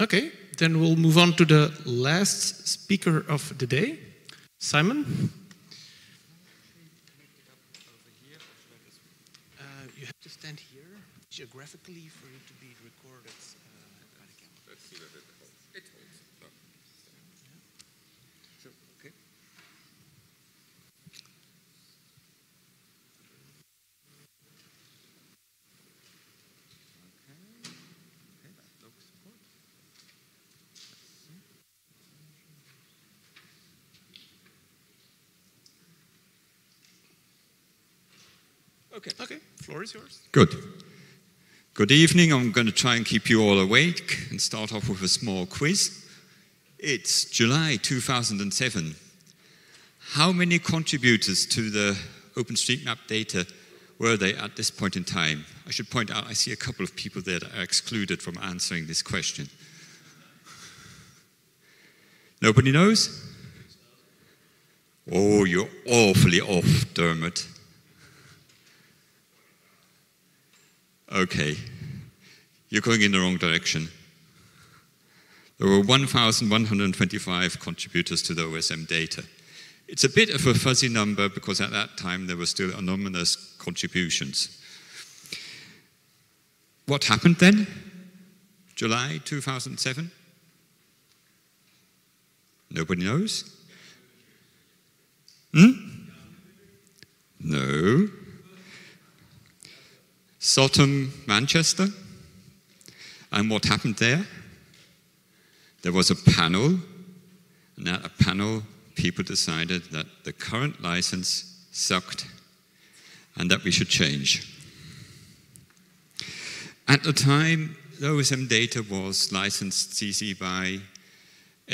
Okay, then we'll move on to the last speaker of the day, Simon. Uh, you have to stand here geographically for you to be recorded. Uh, by the camera. Let's see whether it holds. It holds. No. So, okay. Okay. Okay, that looks good. Let's see. Okay. Okay, floor is yours. Good. Good evening. I'm going to try and keep you all awake and start off with a small quiz. It's July 2007. How many contributors to the OpenStreetMap data were there at this point in time? I should point out I see a couple of people there that are excluded from answering this question. Nobody knows? Oh, you're awfully off, Dermot. Okay, you're going in the wrong direction. There were 1,125 contributors to the OSM data. It's a bit of a fuzzy number because at that time there were still anonymous contributions. What happened then? July 2007? Nobody knows? Hmm? No. SotM, Manchester. And what happened there? There was a panel, and at a panel, people decided that the current license sucked and that we should change. At the time, OSM data was licensed CC by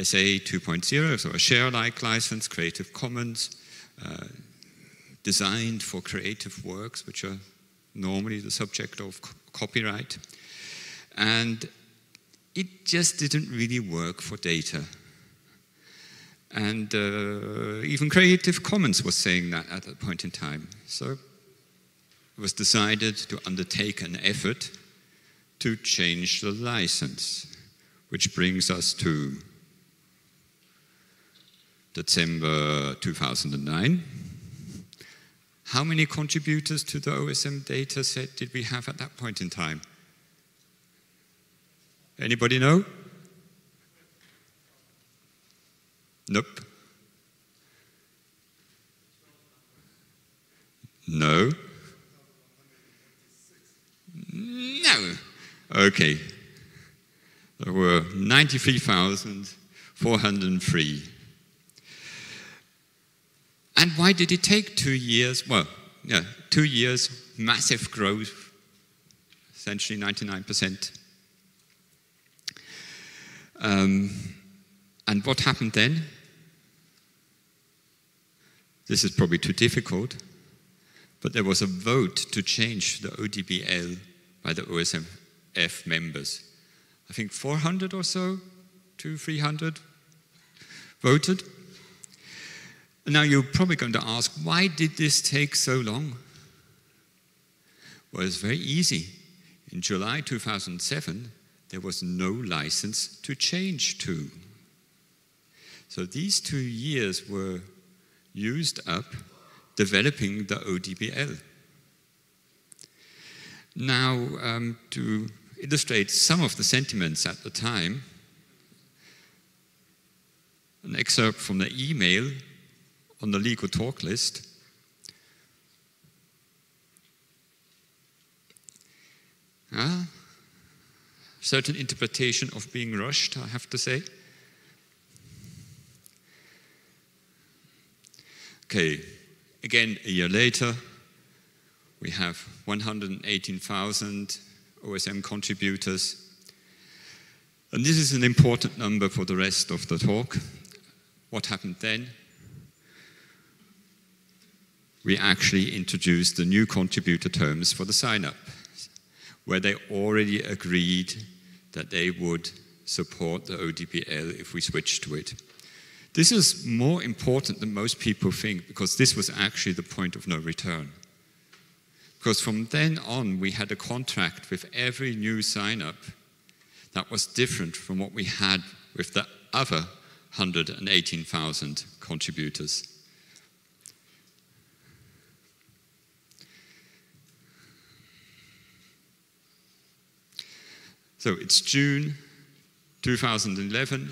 SA 2.0, so a share like license, Creative Commons, uh, designed for creative works, which are normally the subject of co- copyright. And it just didn't really work for data. And uh, even Creative Commons was saying that at that point in time. So it was decided to undertake an effort to change the license, which brings us to December 2009. How many contributors to the OSM data set did we have at that point in time? Anybody know? Nope. No. No. Okay. There were 93,403. And why did it take two years? Well, yeah, two years, massive growth, essentially 99%. Um, and what happened then? This is probably too difficult, but there was a vote to change the ODBL by the OSMF members. I think 400 or so, two, 300 voted. Now you're probably going to ask, why did this take so long? Well, it's very easy. In July 2007, there was no license to change to. So these two years were used up developing the ODBL. Now, um, to illustrate some of the sentiments at the time, an excerpt from the email on the legal talk list. Certain interpretation of being rushed, I have to say. Okay, again, a year later, we have 118,000 OSM contributors. And this is an important number for the rest of the talk. What happened then? We actually introduced the new contributor terms for the sign up, where they already agreed that they would support the ODBL if we switched to it. This is more important than most people think because this was actually the point of no return. Because from then on, we had a contract with every new sign up that was different from what we had with the other 118,000 contributors. So it's June 2011,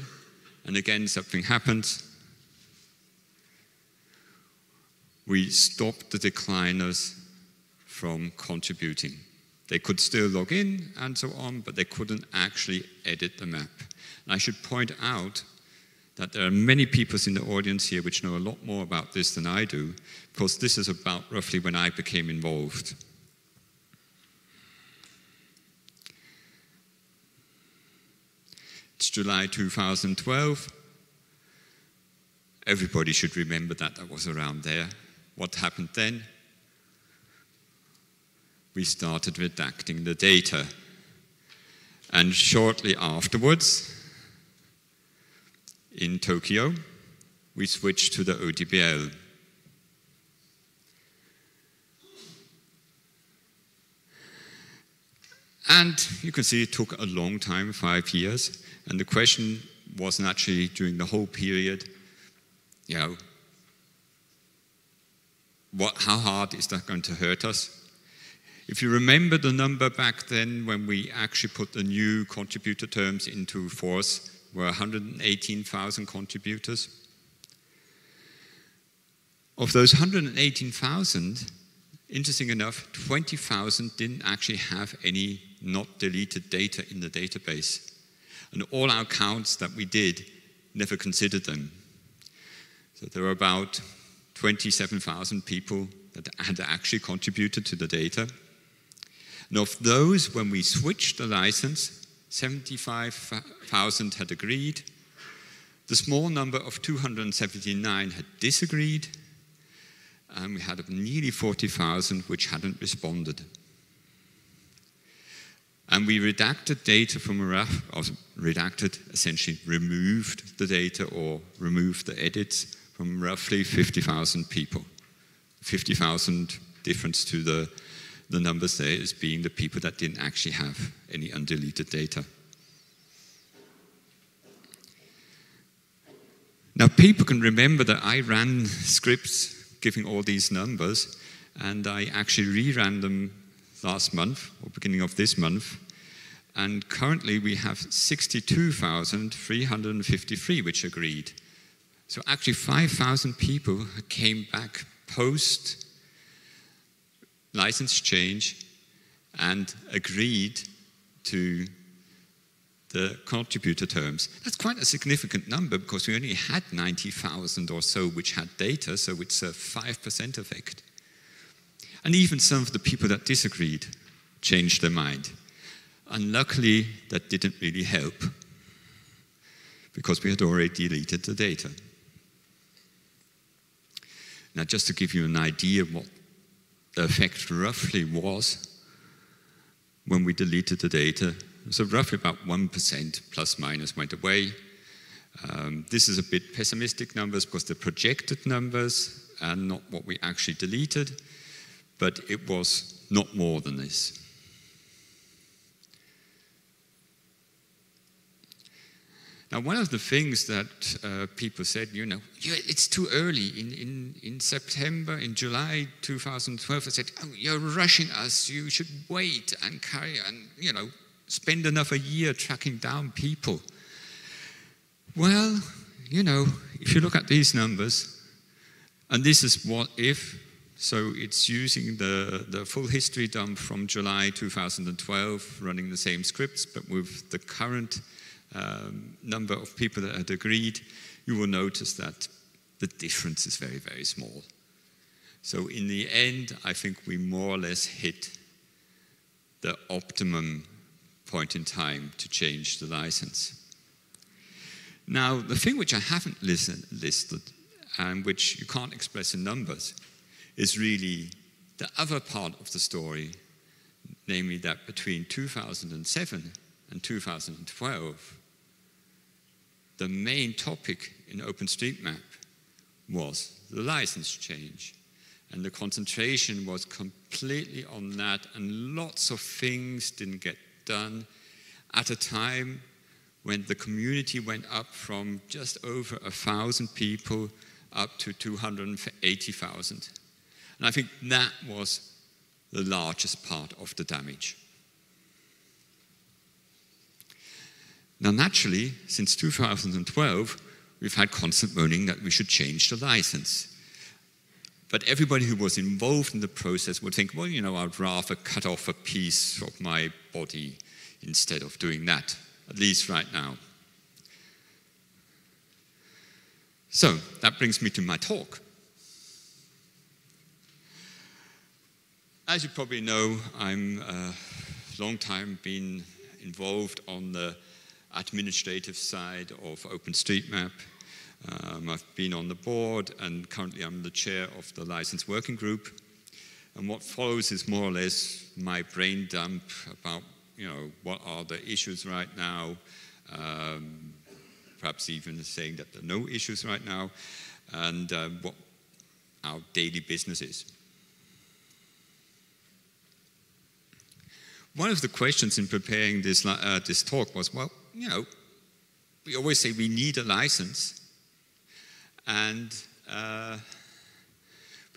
and again something happened. We stopped the decliners from contributing. They could still log in and so on, but they couldn't actually edit the map. And I should point out that there are many people in the audience here which know a lot more about this than I do, because this is about roughly when I became involved. It's July 2012. Everybody should remember that that was around there. What happened then? We started redacting the data. And shortly afterwards, in Tokyo, we switched to the ODBL. And you can see it took a long time, five years. And the question was naturally during the whole period, you know, what, how hard is that going to hurt us? If you remember the number back then when we actually put the new contributor terms into force, were 118,000 contributors. Of those 118,000, interesting enough, 20,000 didn't actually have any not deleted data in the database. And all our counts that we did never considered them. So there were about 27,000 people that had actually contributed to the data. And of those, when we switched the license, 75,000 had agreed. The small number of 279 had disagreed. And we had nearly 40,000 which hadn't responded. And we redacted data from a RAF, or redacted, essentially removed the data or removed the edits from roughly 50,000 people. 50,000 difference to the, the numbers there is being the people that didn't actually have any undeleted data. Now, people can remember that I ran scripts giving all these numbers, and I actually reran them last month or beginning of this month. And currently we have 62,353 which agreed. So actually 5,000 people came back post license change and agreed to the contributor terms. That's quite a significant number because we only had 90,000 or so which had data, so it's a 5% effect. And even some of the people that disagreed changed their mind. And luckily, that didn't really help because we had already deleted the data. Now, just to give you an idea of what the effect roughly was when we deleted the data, so roughly about 1% plus minus went away. Um, this is a bit pessimistic numbers because the projected numbers and not what we actually deleted, but it was not more than this. Now, one of the things that uh, people said, you know, it's too early. In, in, in September, in July 2012, they said, oh, you're rushing us. You should wait and carry and, you know, spend another year tracking down people. Well, you know, if you look at these numbers, and this is what if, so it's using the, the full history dump from July 2012, running the same scripts, but with the current um, number of people that had agreed, you will notice that the difference is very, very small. So in the end, I think we more or less hit the optimum point in time to change the license. Now, the thing which I haven't listed and which you can't express in numbers is really the other part of the story, namely that between 2007 and 2012, the main topic in OpenStreetMap was the license change. And the concentration was completely on that, and lots of things didn't get done. at a time when the community went up from just over a thousand people up to 280,000. And I think that was the largest part of the damage. Now, naturally, since 2012, we've had constant warning that we should change the license. But everybody who was involved in the process would think, well, you know, I'd rather cut off a piece of my body instead of doing that, at least right now. So that brings me to my talk. As you probably know, I'm a long time been involved on the administrative side of OpenStreetMap. Um, I've been on the board and currently I'm the chair of the license working group. And what follows is more or less my brain dump about, you know, what are the issues right now, um, perhaps even saying that there are no issues right now, and uh, what our daily business is. One of the questions in preparing this, uh, this talk was, well, you know, we always say we need a license, and uh,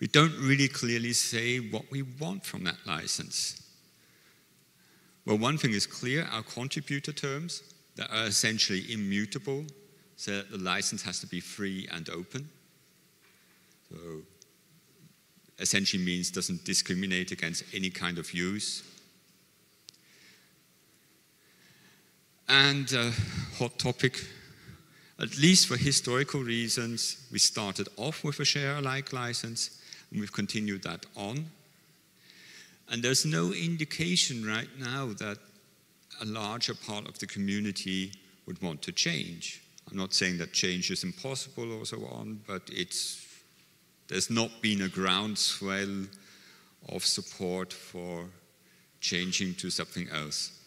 we don't really clearly say what we want from that license. Well, one thing is clear our contributor terms that are essentially immutable, so that the license has to be free and open. So, essentially means doesn't discriminate against any kind of use. And a hot topic at least for historical reasons, we started off with a share alike license and we've continued that on. And there's no indication right now that a larger part of the community would want to change. I'm not saying that change is impossible or so on, but it's, there's not been a groundswell of support for changing to something else.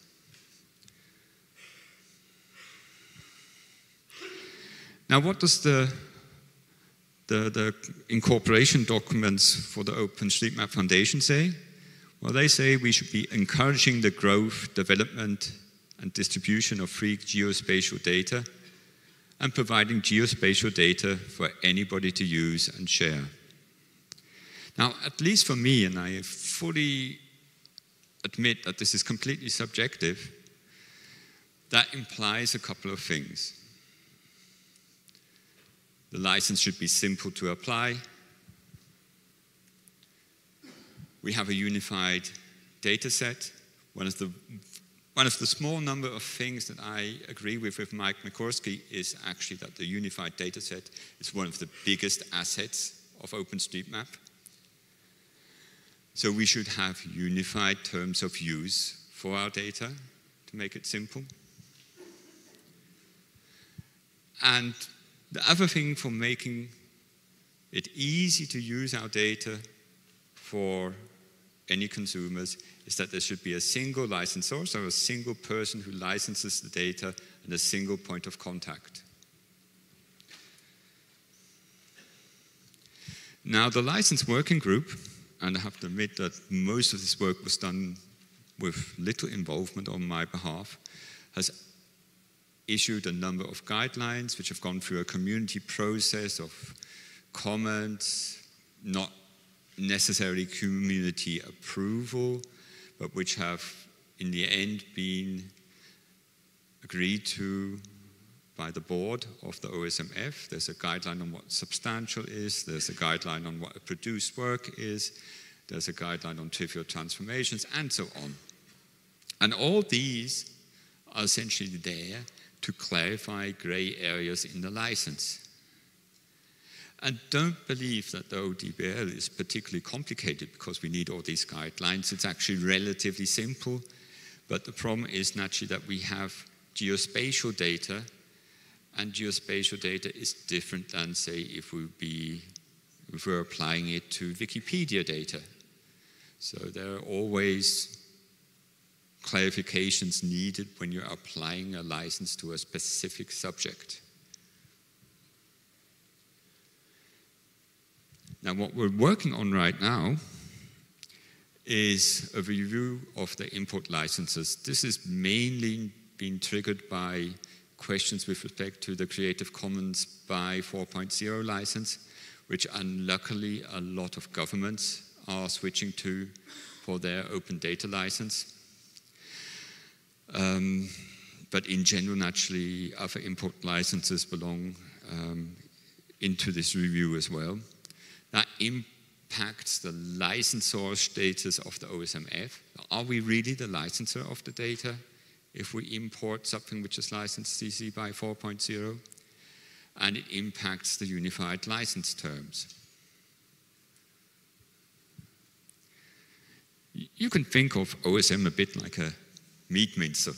Now, what does the, the, the incorporation documents for the OpenStreetMap Foundation say? Well, they say we should be encouraging the growth, development, and distribution of free geospatial data and providing geospatial data for anybody to use and share. Now, at least for me, and I fully admit that this is completely subjective, that implies a couple of things. The license should be simple to apply. We have a unified data set. One of the one of the small number of things that I agree with with Mike Migurski is actually that the unified data set is one of the biggest assets of OpenStreetMap. So we should have unified terms of use for our data to make it simple. And the other thing for making it easy to use our data for any consumers is that there should be a single licensor, so a single person who licenses the data and a single point of contact. Now, the license working group, and I have to admit that most of this work was done with little involvement on my behalf, has issued a number of guidelines which have gone through a community process of comments, not necessarily community approval, but which have in the end been agreed to by the board of the OSMF. There's a guideline on what substantial is, there's a guideline on what a produced work is, there's a guideline on trivial transformations, and so on. And all these are essentially there to clarify gray areas in the license. And don't believe that the ODBL is particularly complicated because we need all these guidelines. It's actually relatively simple, but the problem is naturally that we have geospatial data, and geospatial data is different than, say, if we be if we're applying it to Wikipedia data. So there are always clarifications needed when you're applying a license to a specific subject. Now, what we're working on right now is a review of the import licenses. This is mainly been triggered by questions with respect to the Creative Commons by 4.0 license, which unluckily a lot of governments are switching to for their open data license. Um, but in general, naturally, other import licenses belong um, into this review as well. That impacts the licensor status of the OSMF. Are we really the licensor of the data if we import something which is licensed CC by 4.0? And it impacts the unified license terms. You can think of OSM a bit like a meat mincer.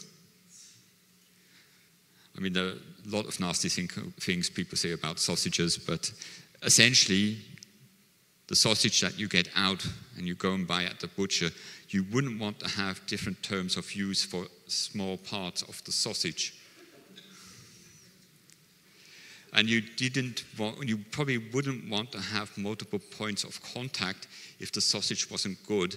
I mean, there are a lot of nasty things people say about sausages, but essentially, the sausage that you get out and you go and buy at the butcher, you wouldn't want to have different terms of use for small parts of the sausage. And you didn't want, you probably wouldn't want to have multiple points of contact if the sausage wasn't good.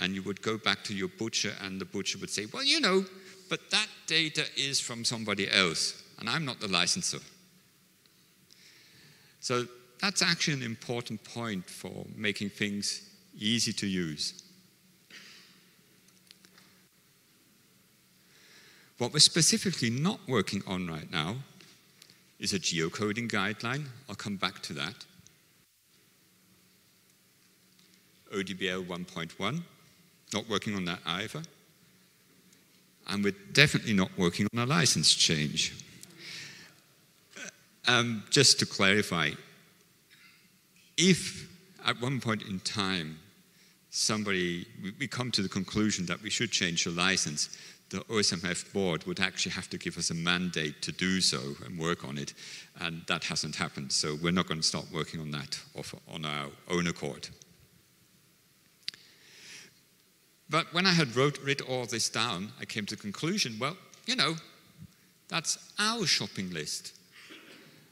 And you would go back to your butcher, and the butcher would say, Well, you know, but that data is from somebody else, and I'm not the licensor. So that's actually an important point for making things easy to use. What we're specifically not working on right now is a geocoding guideline. I'll come back to that. ODBL 1.1, not working on that either. And we're definitely not working on a license change. Um, just to clarify, if at one point in time somebody, we come to the conclusion that we should change the license, the OSMF board would actually have to give us a mandate to do so and work on it, and that hasn't happened. So we're not going to start working on that on our own accord. But when I had wrote, written all this down, I came to the conclusion, well, you know, that's our shopping list.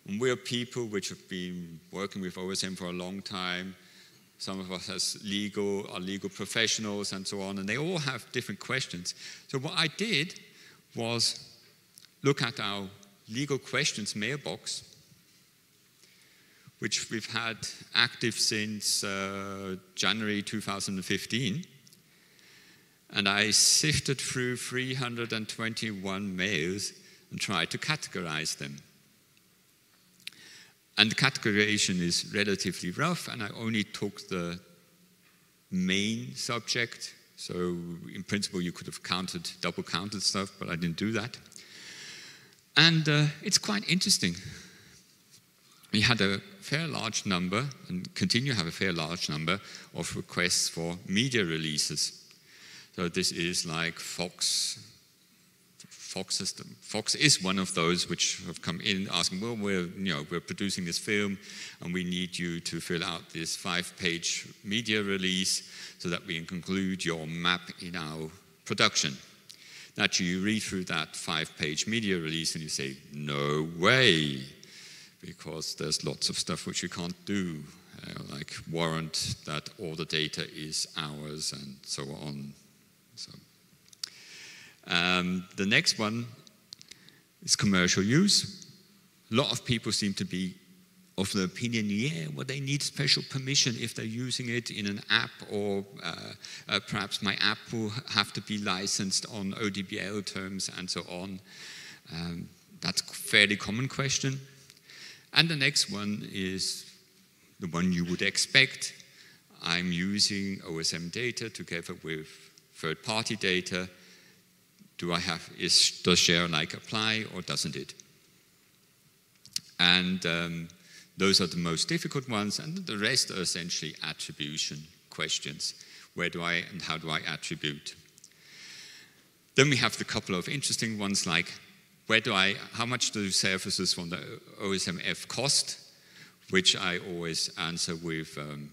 And we're people which have been working with OSM for a long time. Some of us as legal are legal professionals and so on, and they all have different questions. So what I did was look at our legal questions mailbox, which we've had active since uh, January 2015. And I sifted through 321 mails and tried to categorize them. And the categorization is relatively rough, and I only took the main subject. So, in principle, you could have counted, double counted stuff, but I didn't do that. And uh, it's quite interesting. We had a fair large number, and continue to have a fair large number, of requests for media releases. So this is like Fox. Fox system. Fox is one of those which have come in asking, well, we're, you know, we're producing this film and we need you to fill out this five-page media release so that we can conclude your map in our production. Naturally, you read through that five-page media release and you say, no way, because there's lots of stuff which you can't do, uh, like warrant that all the data is ours and so on. Um, the next one is commercial use. A lot of people seem to be of the opinion, yeah, well, they need special permission if they're using it in an app, or uh, uh, perhaps my app will have to be licensed on ODBL terms and so on. Um, that's a fairly common question. And the next one is the one you would expect. I'm using OSM data together with third party data, do I have, is, does share alike apply or doesn't it? And um, those are the most difficult ones, and the rest are essentially attribution questions. Where do I and how do I attribute? Then we have the couple of interesting ones like where do I, how much do services from the OSMF cost? Which I always answer with um,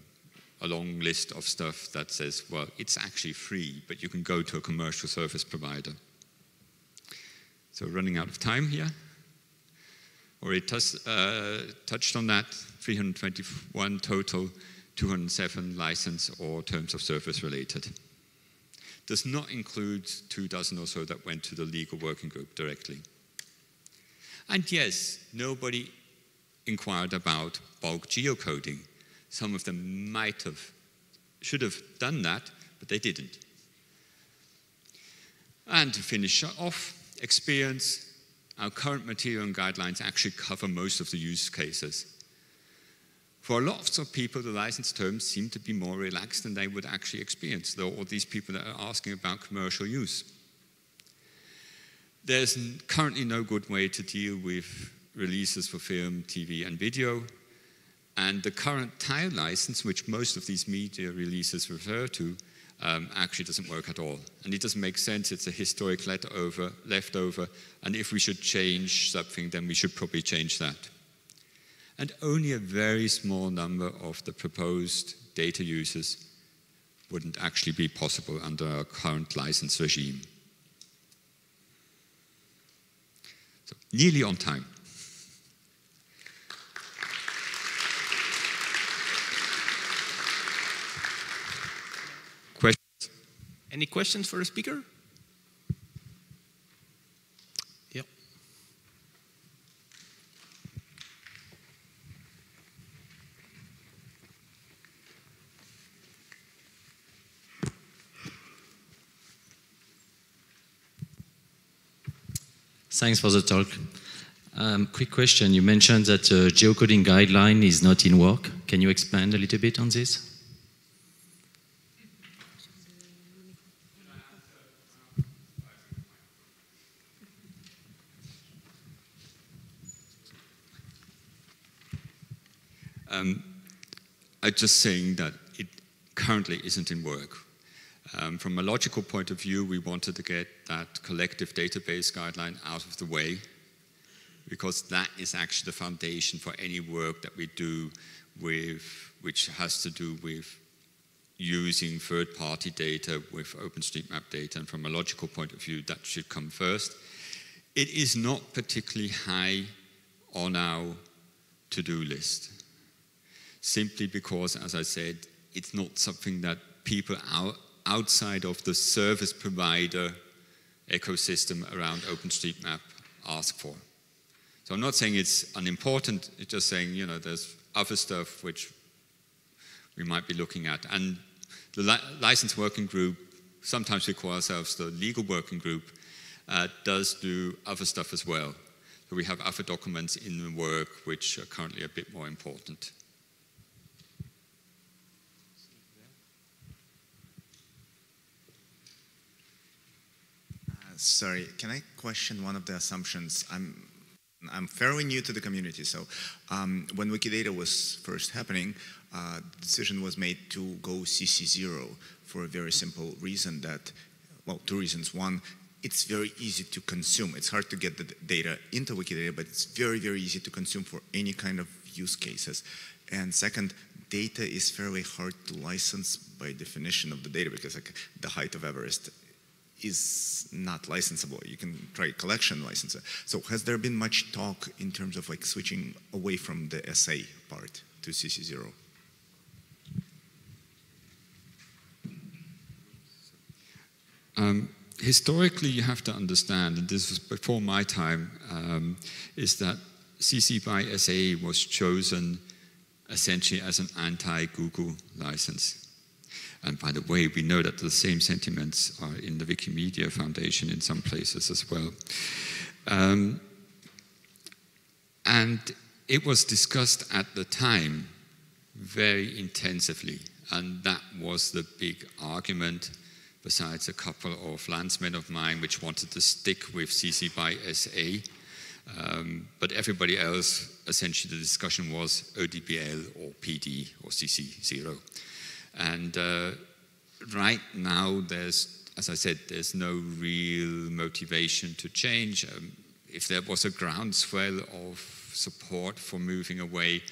a long list of stuff that says, well, it's actually free, but you can go to a commercial service provider. So running out of time here. Already uh, touched on that, 321 total, 207 license or terms of service related. does not include two dozen or so that went to the legal working group directly. And yes, nobody inquired about bulk geocoding. Some of them might have, should have done that, but they didn't. And to finish off, experience, our current material and guidelines actually cover most of the use cases. For lots of people, the license terms seem to be more relaxed than they would actually experience, though all these people that are asking about commercial use. There's currently no good way to deal with releases for film, TV, and video. And the current tile license, which most of these media releases refer to, um, actually doesn't work at all. And it doesn't make sense. It's a historic leftover, leftover. And if we should change something, then we should probably change that. And only a very small number of the proposed data uses wouldn't actually be possible under our current license regime. So, nearly on time. Any questions for the speaker? Yep. Thanks for the talk. Um, quick question. You mentioned that the geocoding guideline is not in work. Can you expand a little bit on this? Um, I'm just saying that it currently isn't in work. Um, from a logical point of view, we wanted to get that collective database guideline out of the way because that is actually the foundation for any work that we do with, which has to do with using third-party data with OpenStreetMap data. And from a logical point of view, that should come first. It is not particularly high on our to-do list simply because, as I said, it's not something that people out, outside of the service provider ecosystem around OpenStreetMap ask for. So I'm not saying it's unimportant, it's just saying, you know, there's other stuff which we might be looking at. And the li license working group, sometimes we call ourselves the legal working group, uh, does do other stuff as well. So we have other documents in the work which are currently a bit more important. Sorry, can I question one of the assumptions? I'm I'm fairly new to the community, so um, when Wikidata was first happening, uh, the decision was made to go CC0 for a very simple reason that, well, two reasons. One, it's very easy to consume. It's hard to get the data into Wikidata, but it's very, very easy to consume for any kind of use cases. And second, data is fairly hard to license by definition of the data because like the height of Everest is not licensable. You can try collection license. So has there been much talk in terms of like switching away from the SA part to CC0? Um, historically, you have to understand, and this was before my time, um, is that CC by SA was chosen essentially as an anti-Google license. And by the way, we know that the same sentiments are in the Wikimedia Foundation in some places as well. Um, and it was discussed at the time very intensively, and that was the big argument, besides a couple of landsmen of mine which wanted to stick with CC by SA. Um, but everybody else, essentially the discussion was ODBL or PD or CC0. And uh, right now, there's, as I said, there's no real motivation to change. Um, if there was a groundswell of support for moving away,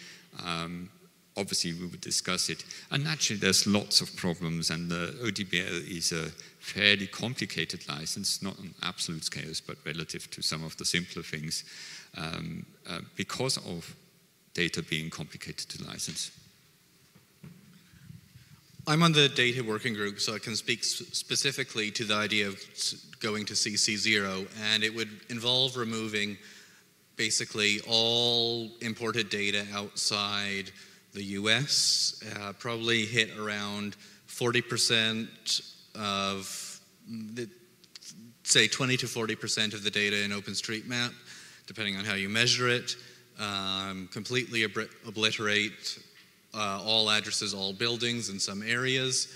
um, obviously we would discuss it. And naturally, there's lots of problems, and the ODBL is a fairly complicated license, not on absolute scales, but relative to some of the simpler things, um, uh, because of data being complicated to license. I'm on the data working group, so I can speak specifically to the idea of going to CC0, and it would involve removing basically all imported data outside the US, uh, probably hit around 40% of, the, say 20 to 40% of the data in OpenStreetMap, depending on how you measure it. Um, completely obliterate uh, all addresses, all buildings in some areas.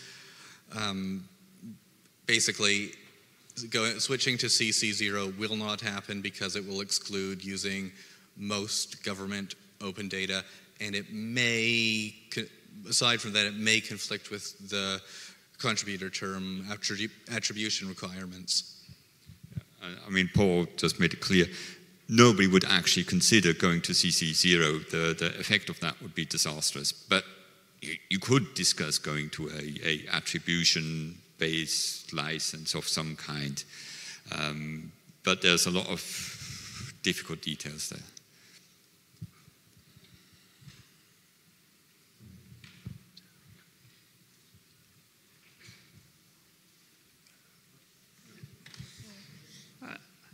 Um, basically, going, switching to CC0 will not happen because it will exclude using most government open data, and it may, aside from that, it may conflict with the contributor term attribu attribution requirements. I mean, Paul just made it clear nobody would actually consider going to CC0. The, the effect of that would be disastrous. But you, you could discuss going to a, a attribution-based license of some kind. Um, but there's a lot of difficult details there.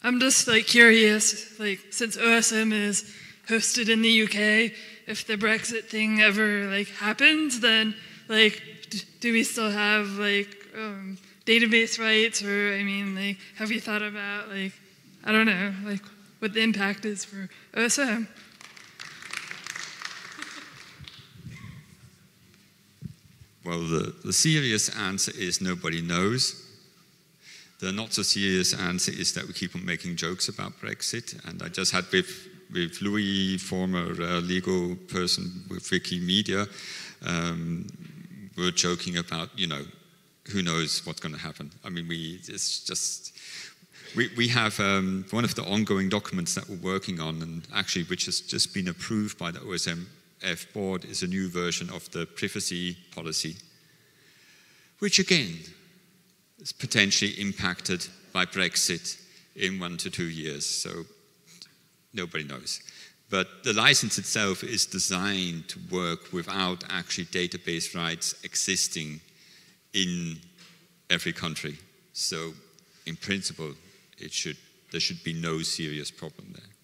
I'm just like curious, like since OSM is hosted in the UK, if the Brexit thing ever like happens, then like do we still have like um, database rights, or I mean, like have you thought about like I don't know, like what the impact is for OSM? Well, the, the serious answer is nobody knows. The not so serious answer is that we keep on making jokes about Brexit. And I just had with, with Louis, former uh, legal person with Wikimedia, um, we're joking about, you know, who knows what's going to happen. I mean, we, it's just, we, we have um, one of the ongoing documents that we're working on, and actually which has just been approved by the OSMF board, is a new version of the privacy policy, which again is potentially impacted by Brexit in one to two years. So nobody knows. But the license itself is designed to work without actually database rights existing in every country. So in principle, it should, there should be no serious problem there.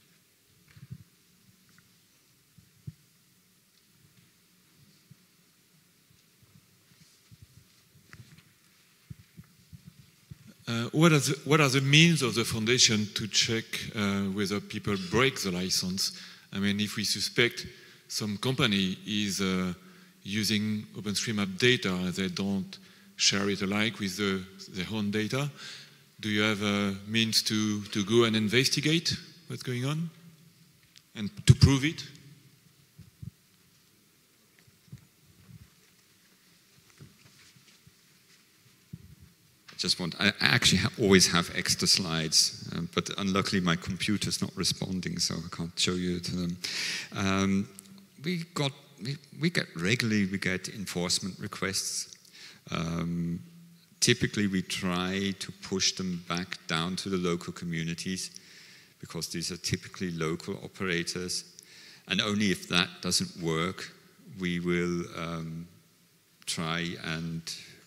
Uh, what, are the, what, are the, means of the foundation to check uh, whether people break the license? I mean, if we suspect some company is uh, using OpenStreetMap data and they don't share it alike with the, their own data, do you have a means to, to go and investigate what's going on and to prove it? Just want, I actually ha always have extra slides, um, but unluckily my computer's not responding, so I can't show you them. Um, we got, we, we, get regularly, we get enforcement requests. Um, typically we try to push them back down to the local communities because these are typically local operators. And only if that doesn't work, we will um, try and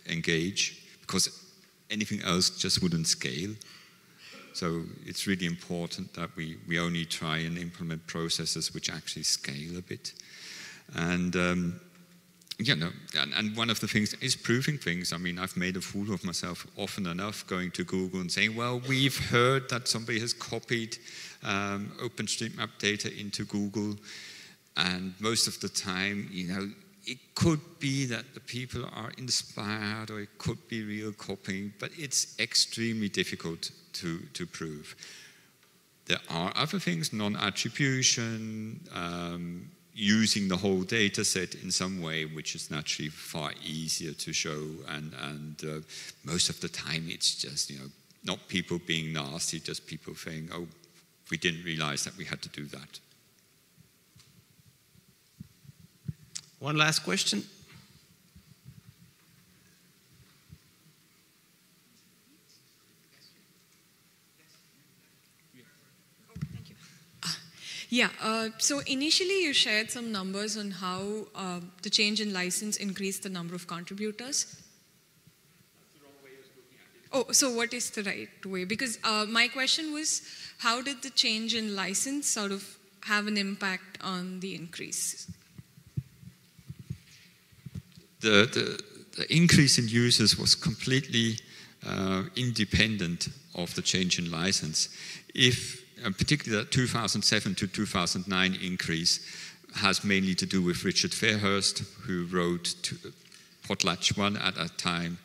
engage because anything else just wouldn't scale. So it's really important that we, we only try and implement processes which actually scale a bit. And um, you know, and, and, one of the things is proving things. I mean, I've made a fool of myself often enough going to Google and saying, well, we've heard that somebody has copied um, OpenStreetMap data into Google. And most of the time, you know, it could be that the people are inspired or it could be real copying, but it's extremely difficult to, to prove. There are other things, non-attribution, um, using the whole data set in some way, which is naturally far easier to show. And, and uh, most of the time, it's just, you know, not people being nasty, just people saying, oh, we didn't realize that we had to do that. One last question. Yeah, uh, so initially you shared some numbers on how uh, the change in license increased the number of contributors. Oh, so what is the right way? Because uh, my question was, how did the change in license sort of have an impact on the increase? The, the, the increase in users was completely uh, independent of the change in license. If, particularly the 2007 to 2009 increase, has mainly to do with Richard Fairhurst, who wrote Potlatch 1 at that time,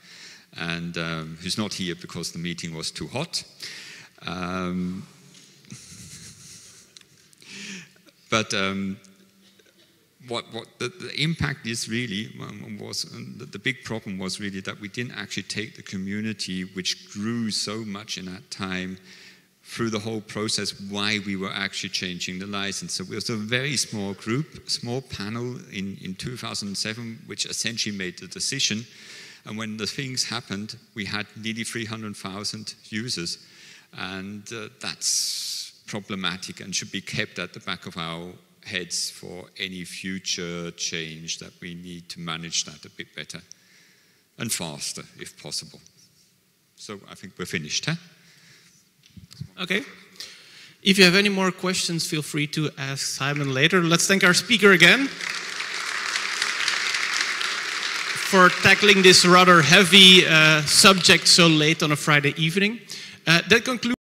and um, who's not here because the meeting was too hot. Um, but um, what, what the, the, impact is really um, was um, the, the, big problem was really that we didn't actually take the community, which grew so much in that time, through the whole process why we were actually changing the license. So it was a very small group, small panel in, in 2007, which essentially made the decision. And when the things happened, we had nearly 300,000 users. And uh, that's problematic and should be kept at the back of our heads for any future change that we need to manage that a bit better and faster if possible. So I think we're finished, huh? Okay. If you have any more questions, feel free to ask Simon later. Let's thank our speaker again for tackling this rather heavy uh, subject so late on a Friday evening. Uh, that concludes